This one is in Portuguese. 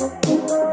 Música